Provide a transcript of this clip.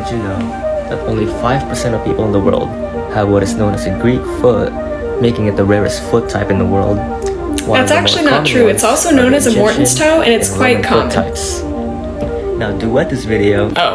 Did you know that only 5% of people in the world have what is known as a Greek foot, making it the rarest foot type in the world? One That's actually not true. It's also known as a Morton's toe, and it's and quite common. Now, duet this video. Oh.